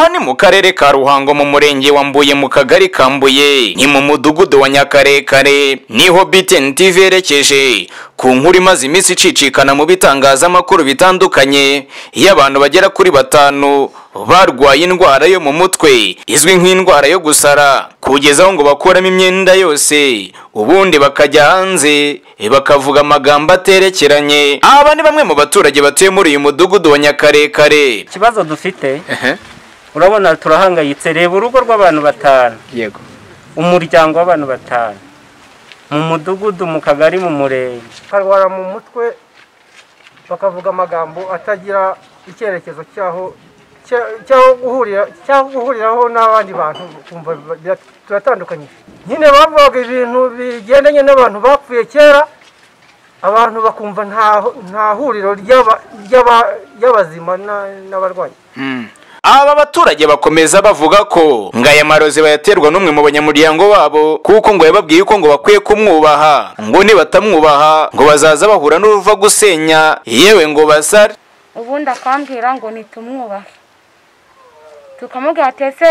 aha ni mu karere ka ruhango mu murenge wa mbuye mu kagari ka mbuye. Ni mu mudugudu wa nyakarekare. Niho btn tv yerekeje. Ku nkuru imaze iminsi icicikana mu bitangazamakuru bitandukanye iyo abantu bagera kuri batanu barwaye indwara yo mu mutwe izwi nk'indwara yo gusara. Kugeza aho ngo bakuramo imyenda yose ubundi bakajya hanze bakavuga amagambo aterekeranye. Aba ni bamwe mu baturage batuye muri uyu mudugudu wa nyakarekare. Ikibazo dufite urabona turahangayitse reba urugo rw'abantu batanu. Yego. Umuryango w'abantu batanu. Mu mudugudu mu kagari mu murenge. Bakarwara mu mutwe bakavuga amagambo atagira icyerekezo cyaho cya- cyaho guhurira cyaho guhuriraho n'abandi bantu kumva turatandukanye. Nyine bavugaga ibintu bigendanye n'abantu bapfuye kera abantu bakumva nta huriro ry'aba- ry'aba- ry'abazima na- n'abarwayi. Aba baturage bakomeza bavuga ko ngo aya marozi bayaterwa n'umwe mu banyamuryango babo kuko ngo yababwiye ko ngo bakwiye kumwubaha. Ngo nibatamwubaha ngo bazaza bahura n'uruva gusenya. Yewe ngo basare ubundi akambwira ngo nitumwubahe. Tukamubwira ati ese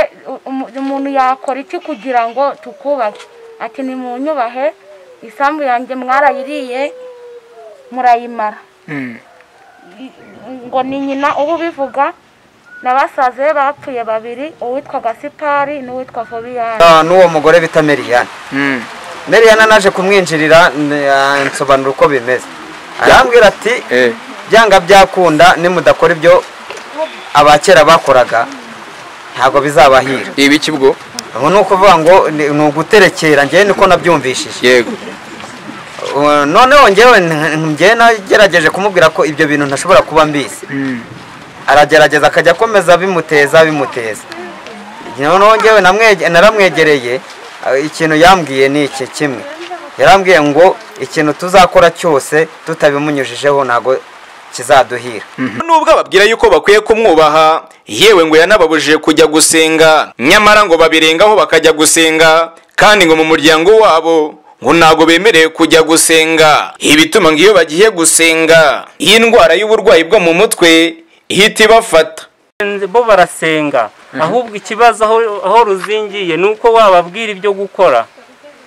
umuntu yakora iki kugira ngo tukubahe? Ati ni mu nyubahe isambu yanjye mwarayiriye murayimara. I- ngo ni nyina uba ubivuga na basaza be bapfuye babiri uwitwa gasipari n'uwitwa fobiyani Ah, n'uwo mugore bita meriyane meriyane naje kumwinjirira ah, nsobanura uko bimeze. Arambwira ati byanga byakunda nimudakora ibyo abakera bakoraga ntabwo bizabahira. Ibiki bwo ubu ni ukuvuga ngo ni uguterekera njyewe niko nabyumvishije. Yego. Uh, noneho njyewe n- njyewe nagerageje kumubwira ko ibyo bintu ntashobora kuba mbizi. Aragerageza akajya akomeza bimuteza bimuteza noneho namwege- naramwegereye ikintu yambwiye ni iki kimwe? Yarambwiye ngo ikintu tuzakora cyose tutabimunyujijeho ntabwo kizaduhira. Nubwo ababwira yuko bakwiye kumwubaha yewe ngo yanababujije kujya gusenga nyamara ngo babirengaho bakajya gusenga kandi ngo mu muryango wabo ngo ntabwo bemerewe kujya gusenga. Ibituma ngo iyo bagiye gusenga iyi ndwara y'uburwayi bwo mu mutwe ihita ibafata. Bo barasenga. Ahubwo ikibazo aho aho ruzingiye ni uko wababwira ibyo gukora.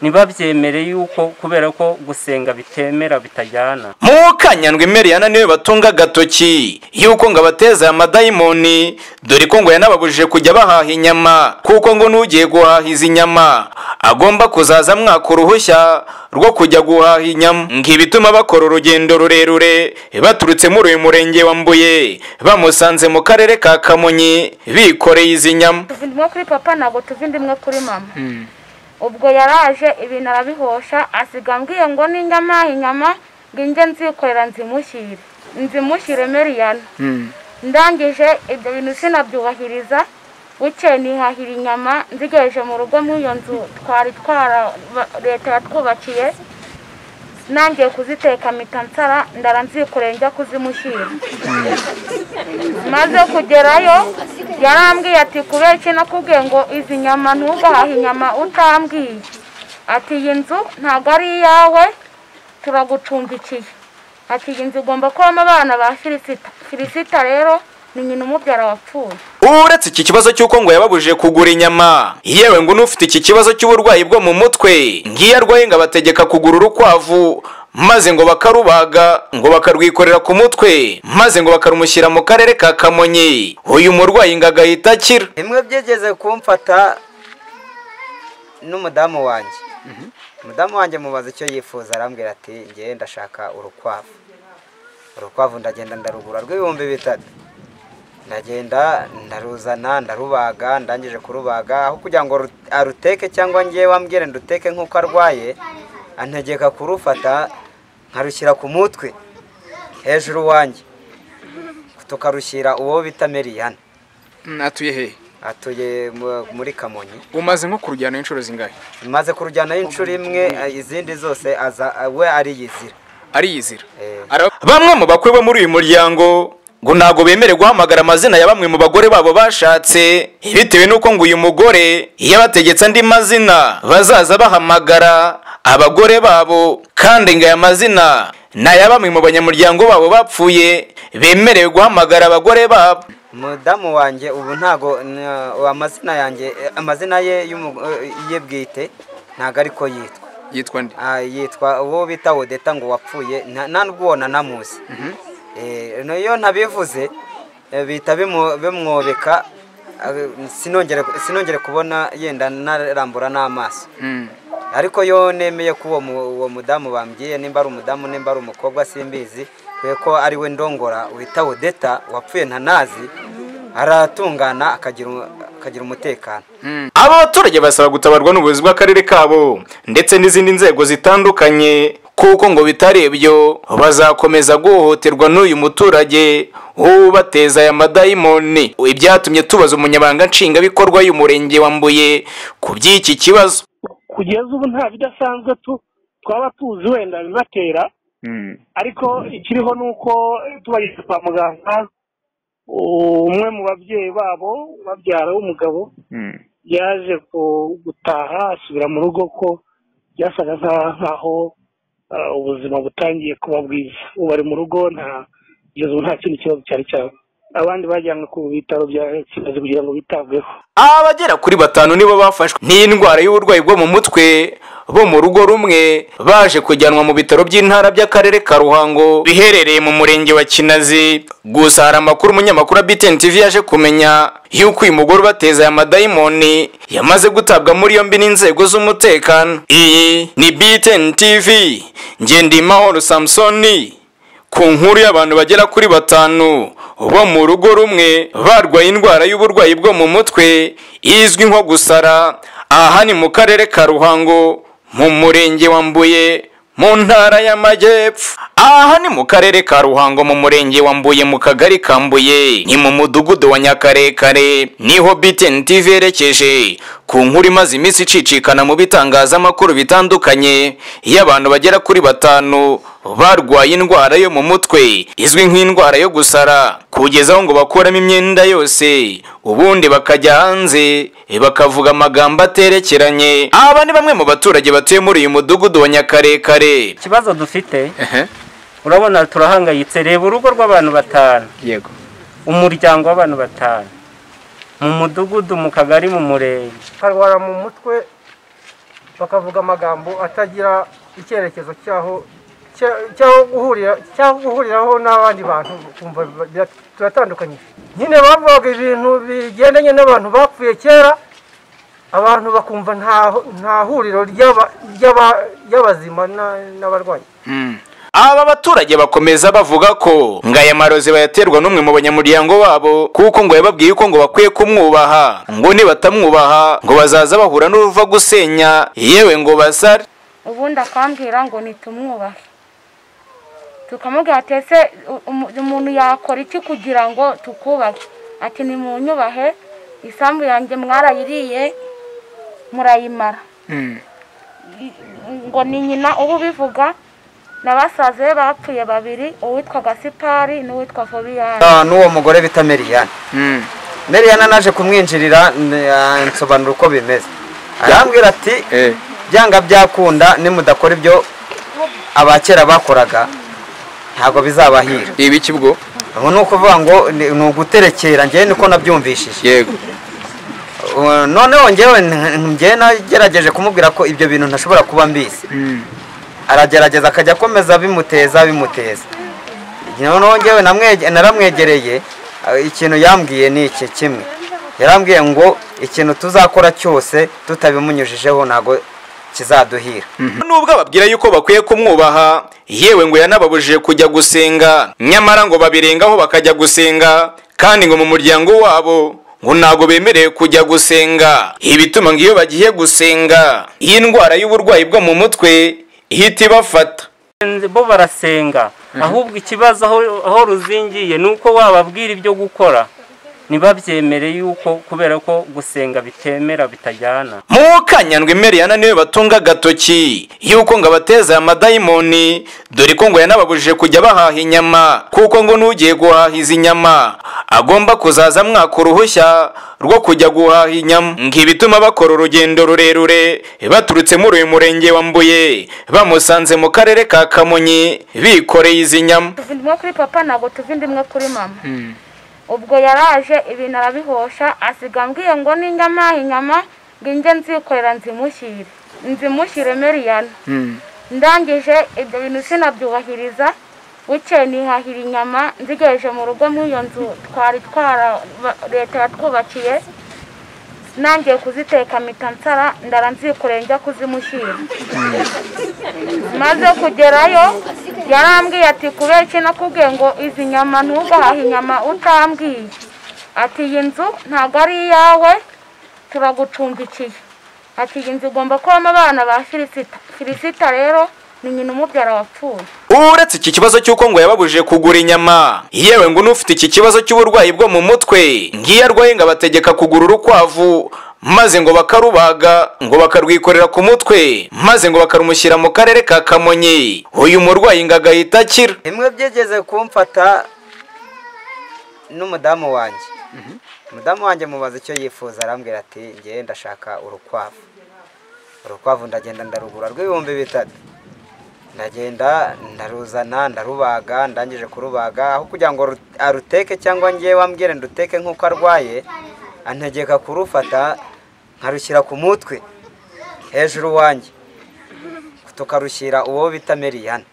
Ntibabyemere yuko kubera ko gusenga bitemera bitajyana. Mukanyandwi meriyana ni we batunga agatoki. Yuko ngo abateza aya madayimoni dore ko ngo yanababujije kujya bahaha inyama. Kuko ngo n'ugiye guhaha izi nyama agomba kuzaza mwaka uruhushya rwo kujya guhaha inyama. Ngo ibituma bakora urugendo rurerure baturutse muri uyu murenge wa mbuye bamusanze mu karere ka kamonyi bikoreye izi nyama. Tuva imwe kuri papa ntabwo tuva indi imwe kuri mama. Ubwo yaraje ibintu arabihosha asiga ambwiye ngo n'inyama inyama ngo inge nzikorera nzimushyire nzimushyire meriyana ndangije ibyo bintu sinabyubahiriza bukeye nihahira inyama nzigejeje mu rugo muri iyo nzu twari twara leta yatwubakiye. Nangiye kuziteka mpita nsara ndara nzikoreye njya kuzimushyira maze kugerayo yarambwiye ati kubera nakubwiye ngo izi nyama ntugahahe inyama utambwiye. Ati iyi nzu ntabwo ari iyawe turagucumbikiye ati iyi nzu igomba kubamo abana ba filisita. Filisita rero ni nyina umubyara wapfuye. Uretse iki kibazo cy'uko ngo yababujije kugura inyama. Yewe ngo n'ufite iki kibazo cy'uburwayi bwo mu mutwe ngiyo arwaye ngo abategeka kugura urukwavu maze ngo bakarubaga ngo bakarwikorera ku mutwe maze ngo bakarumushyira mu karere ka kamonyi. Uyu murwayi ngo agahita akira. Bimwe byigeze kumfata n'umudamu wanjye. Umudamu wanjye mubaza icyo yifuza arambwira ati ngewe ndashaka urukwavu. Urukwavu ndagenda ndarugura rw'ibihumbi bitatu. Ndagenda ndaruzana ndarubaga ndangije kurubaga aho kugira ngo ru- aruteke cyangwa ngewe wambwire nduteke nk'uko arwaye antegeka kurufata nkarushyira ku mutwe. Hejuru wanjye. Tukarushyira uwo bita meriyane atuye he? Atuye mu- muri kamonyi. Umaze nko kurujyana inshuro zingahe? Maze kurujyanaho inshuro imwe izindi zose aza we ariyizira. Ariyizira? Eh. bamwe mu bakwe bo muri uyu muryango ngo ntabwo bemerewe guhamagara amazina ya bamwe mu bagore babo bashatse bitewe n'uko ngo uyu mugore iyo abategetse andi mazina. Bazaza bahamagara abagore babo kandi ngo aya mazina ni aya bamwe mu banyamuryango babo bapfuye bemerewe guhamagara abagore babo. Umudamu wanjye ubu ntago na- amazina yanjye eh, amazina ye eh, ye bwite ntago ariko yitwa. Yitwa nde? Ah, yitwa uwo bita wodeta ngo wapfuye nta n'ubwo ubona namuzi Eh, no- iyo ntabivuze eh, bihita bimwobeka ah, sinongere sinongere kubona yenda narambura n'amaso. Ariko yo nemeye ko uwo mu- uwo mudamu bambwiye nimba ari umudamu nimba ari umukobwa simbizi. Kubera ko ari we ndongora wita wodeta wapfuye ntanazi aratungana akagira umutekano. Aba baturage basaba gutabarwa n'ubuyobozi bw'akarere kabo ndetse n'izindi nzego zitandukanye kuko ngo bitari ibyo bazakomeza guhohoterwa n'uyu muturage ubateza aya madayimoni. Ibyatumye tubaza umunyabanga nshingwabikorwa y'umurenge wa mbuye ku by'iki kibazo. Kugeza ubu nta bidasanzwe tu twaba tuzi wenda bibatera ariko ikiriho ni uko tubageze kwa muganga umwe mu babyeyi babo babyara w'umugabo yaje ku- gutaha asubira mu rugo ko byasaga nka- nkaho ah, ubuzima butangiye kuba bwiza. Ubu bari mu rugo nta kugeza ubu nta kindi kibazo cyari cyaba abandi bajyanwe ku bitaro bya kimaze kugira ngo bitabweho. Abagera kuri batanu nibo bafashwe. N'indwara y'uburwayi bwo mu mutwe bo mu rugo rumwe baje kujyanwa mu bitaro by'intara by'akarere ka ruhango biherereye mu murenge wa kinazi. Gusa hari amakuru umunyamakuru wa btn tv yaje kumenya y'uko uyu mugore ubateza aya madayimoni yamaze gutabwa muri yombi n'inzego z'umutekano. Iyi ni btn tv ngendimahoro samusoni ku nkuru y'abantu bagera kuri batanu. Bo mu rugo rumwe barwaye indwara y'uburwayi bwo mu mutwe izwi nko gusara aha ni mu karere ka ruhango mu murenge wa mbuye mu ntara y'amajyepfo aha ni mu karere ka ruhango mu murenge wa mbuye mu kagari ka mbuye. Ni mu mudugudu wa nyakarekare ni ho btn tv yerekeje. Ku nkuru imaze iminsi icicikana mu bitangazamakuru bitandukanye iyo abantu bagera kuri batanu barwaye indwara yo mu mutwe izwi nk'indwara yo gusara. Kugeza aho ngo bakuramo imyenda yose ubundi bakajya hanze bakavuga amagambo aterekeranye. Aba ni bamwe mu baturage batuye muri uyu mudugudu wa nyakarekare. Ikibazo dufite urabona turahangayitse reba urugo rw'abantu batanu. Yego. Umuryango w'abantu batanu. Mu mudugudu mu kagari mu murenge. Karwara mu mutwe bakavuga amagambo atagira icyerekezo cyaho cya- cyaho guhurira cyaho guhuriraho n'abandi bantu kumva bira- turatandukanye nyine bavugaga ibintu bigendanye n'abantu bapfuye kera abantu bakumva nta huriro ry'aba- ry'aba- ry'abazima na- n'abarwayi aba baturage bakomeza bavuga ko ngo aya marozi bayaterwa n'umwe mu banyamuryango babo kuko ngo yababwiye ko ngo bakwiye kumwubaha ngo nibatamwubaha ngo bazaza bahura n'uruva gusenya yewe ngo basare ubundi akambwira ngo nitumwubahe tukamubwira ati ese umuntu yakora iki kugira ngo tukubahe ati nimunyubahe isambu yanjye mwarayiriye murayimara. I- ngo ni nyina uba ubivuga na basaza be bapfuye babiri uwitwa gasipari n'uwitwa fobiyani Ah, n'uwo mugore bita meriyane meriyane naje kumwinjirira ah, nsobanura uko bimeze. Arambwira ati byanga byakunda nimudakora ibyo abakera bakoraga. Ntabwo bizabahira. Ibi kibwo ubu ni ukuvuga ngo ni uguterekera njyewe niko nabyumvishije. Yego. Noneho njyewe n- njyewe nagerageje kumubwira ko ibyo bintu ntashobora kuba mbizi. Aragerageza akajya akomeza bimuteza bimuteza. Noneho namwege- naramwegereye ikintu yambwiye ni iki? Kimwe. Yarambwiye ngo ikintu tuzakora cyose tutabimunyujijeho ntabwo kizaduhira. Nubwo ababwira yuko bakwiye kumwubaha yewe ngo yanababujije kujya gusenga. Nyamara ngo babirengaho bakajya gusenga kandi ngo mu muryango wabo ngo ntabwo bemerewe kujya gusenga. Ibituma ngo iyo bagiye gusenga iyi ndwara y'uburwayi bwo mu mutwe ihita ibafata. Bo barasenga ahubwo ikibazo aho aho ruzingiye ni uko wababwira ibyo gukora. Ntibabyemere yuko kubera ko gusenga bitemera bitajyana. Mu kanyandwi meriyana ni we batunga agatoki. Yuko ngo abateza aya madayimoni dore ko ngo yanababujije kujya bahaha inyama kuko ngo n'ugiye guhaha izi nyama. Agomba kuzaza amwaka uruhushya rwo kujya guhaha inyama. Ngo ibituma bakora urugendo rurerure baturutse muri uyu murenge wa mbuye bamusanze mu karere ka kamonyi bikoreye izi nyama. Tuva imwe kuri papa ntabwo tuva indi imwe kuri mama. Ubwo yaraje ibintu arabihosha asiga ambwiye ngo ninjya amaha inyama ngo inge nzikorera nzimushyire nzimushyire meriyana ndangije ibyo bintu sinabyubahiriza bukeye nihahira inyama nzigejeje mu rugo muri iyo nzu twari twara leta yatwubakiye. Nangiye kuziteka mpita nsara ndara nzikoreye njya kuzimushyira. Maze kugerayo yarambwiye ati kubera iki nakubwiye ngo izi nyama ntugahahe inyama utambwiye. Ati iyi nzu ntabwo ari iyawe turagucumbikiye ati iyi nzu igomba kubamo abana ba filisita. Filisita rero ni nyina umubyara wapfuye uretse iki kibazo cy'uko ngo yababujije kugura inyama. Yewe ngo n'ufite iki kibazo cy'uburwayi bwo mu mutwe ngiyo arwaye ngo abategeka kugura urukwavu maze ngo bakarubaga ngo bakarwikorera ku mutwe maze ngo bakarumushyira mu karere ka kamonyi. Uyu murwayi ngo agahita akira. Bimwe byigeze kumfata n'umudamu wanjye. Umudamu wanjye mubaza icyo yifuza arambwira ati ngewe ndashaka urukwavu. Urukwavu ndagenda ndarugura rw'ibihumbi bitatu. Ndagenda ndaruzana ndarubaga ndangije kurubaga aho kugira ngo ru- aruteke cyangwa ngewe wambwire nduteke nk'uko arwaye antegeka kurufata nkarushyira ku mutwe hejuru wanjye. Tukarushyira uwo bita meriyane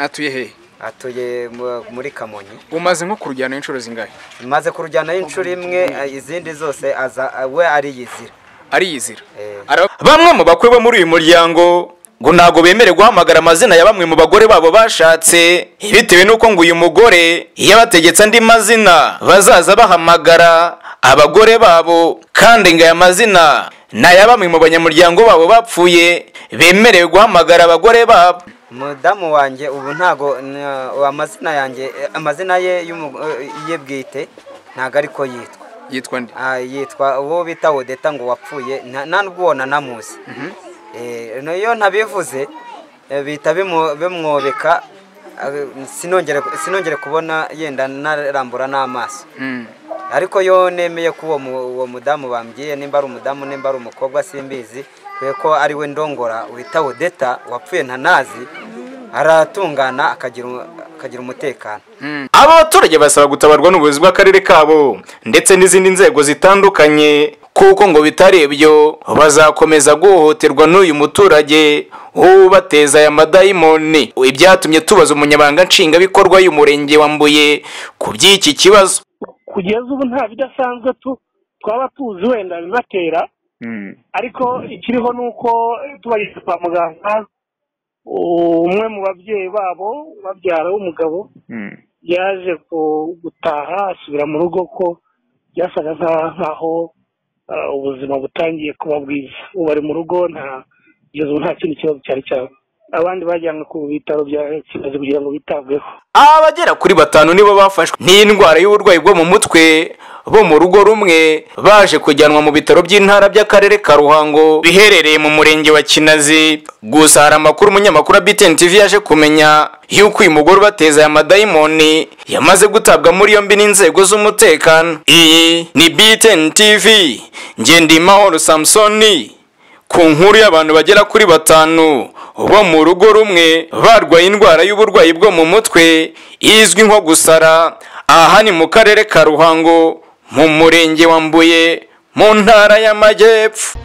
atuye he? Atuye mu- muri kamonyi. Umaze nko kurujyana inshuro zingahe? Maze kurujyanaho inshuro imwe izindi zose aza we ariyizira. Ariyizira. Eh. Bamwe mu bakwe bo muri uyu muryango ngo ntabwo bemerewe guhamagara amazina ya bamwe mu bagore babo bashatse. Bitewe n'uko ngo uyu mugore iyo abategetse andi mazina. Bazaza bahamagara abagore babo. Kandi ngo aya mazina ni aya bamwe mu banyamuryango babo bapfuye. Bemerewe guhamagara abagore babo. Umudamu wanjye ubu ntago na- amazina yanjye amazina ye ye bwite ntago ariko yitwa. Yitwa nde Ah, yitwa uwo bita wodeta ngo wapfuye nta nta n'ubwo ubona namuzi. Eh, no- iyo ntabivuze eh, bihita bimwobeka ah, sinongere kubona yenda narambura n'amaso. Mm. ariko yo nemeye ko uwo mu- uwo mudamu bambwiye nimba ari umudamu nimba ari umukobwa simbizi kubera ko ari we ndongora wita wodeta wapfuye ntanazi aratungana akagira akagira umutekano. Aba baturage basaba gutabarwa n'ubuyobozi bw'akarere kabo ndetse n'izindi nzego zitandukanye kuko ngo bitari ibyo bazakomeza guhohoterwa n'uyu muturage ubateza aya madayimoni ibyatumye tubaza umunyabanga nshingwabikorwa y'umurenge wa mbuye ku by'iki kibazo kugeza ubu nta bidasanzwe tu twaba tuzi wenda bibatera Mm. ariko ikiriho ni uko tubageze kwa muganga umwe mu babyeyi babo babyara w'umugabo Mm. yaje gutaha asubira mu rugo ko byasaga nka- nkaho ah, ubuzima butangiye kuba bwiza ubu bari mu rugo nta kugeza ubu nta kindi kibazo cyari cyaba abandi bajyanwe ku bitaro bya kimaze kugira ngo bitabweho. Abagera kuri batanu nibo bafashwe. N'indwara y'uburwayi bwo mu mutwe bo mu rugo rumwe baje kujyanwa mu bitaro by'intara by'akarere ka ruhango biherereye mu murenge wa kinazi. Gusa hari amakuru umunyamakuru wa btn tv yaje kumenya y'uko uyu mugore ubateza aya madayimoni yamaze gutabwa muri yombi n'inzego z'umutekano. Iyi ni btn tv ngendimahoro samusoni ku nkuru y'abantu bagera kuri batanu. Bo mu rugo rumwe barwaye indwara y'uburwayi bwo mu mutwe izwi nko gusara aha ni mu karere ka ruhango mu murenge wa mbuye mu ntara y'amajyepfo.